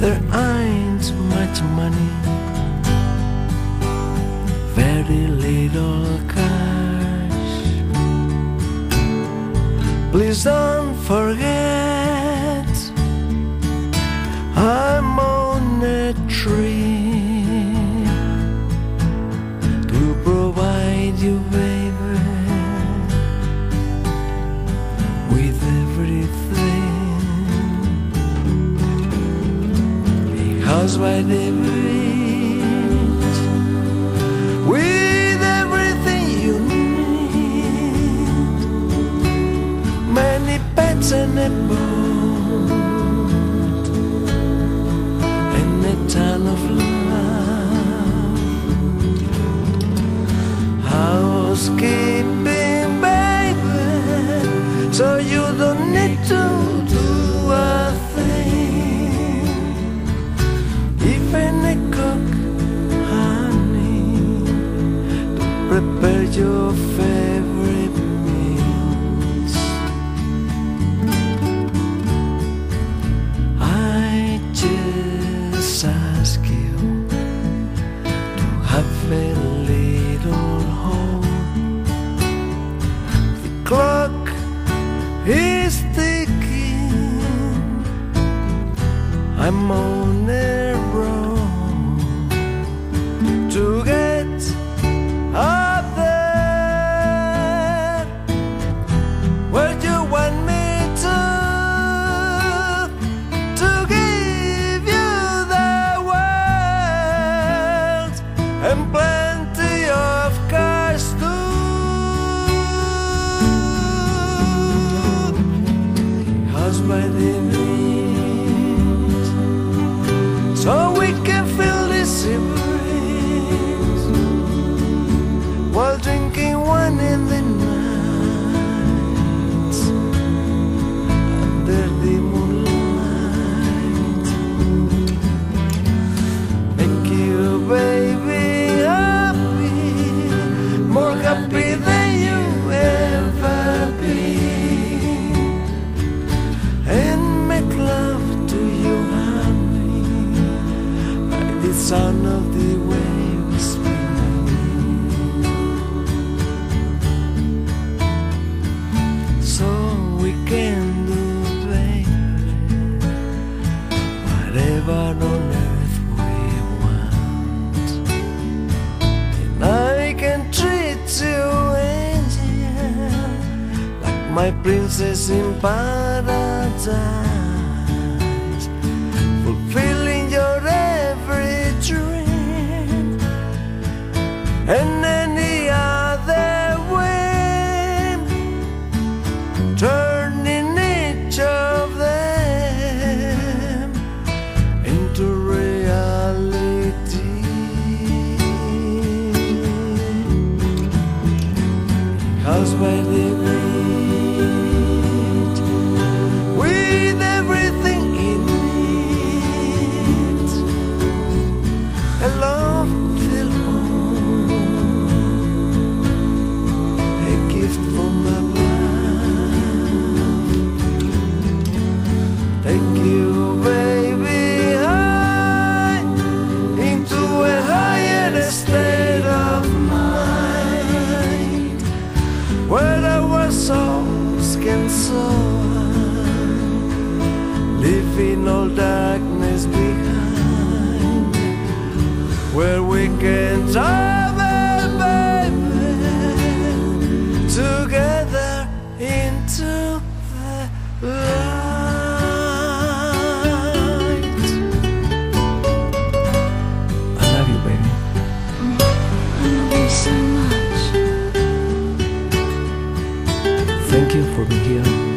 There ain't much money, very little cash. Please don't forget, A house by the beach, with everything you need. Many pets and a boat, and a ton of love. Housekeeping, is ticking. I'm on a happy than you ever been, and make love to you, honey, by the sound of the waves. My princess in paradise, fulfilling your every dream and any other whim turning each of them into reality. House by the where we can travel, baby, together into the light. I love you, baby. I love you so much. Thank you for being here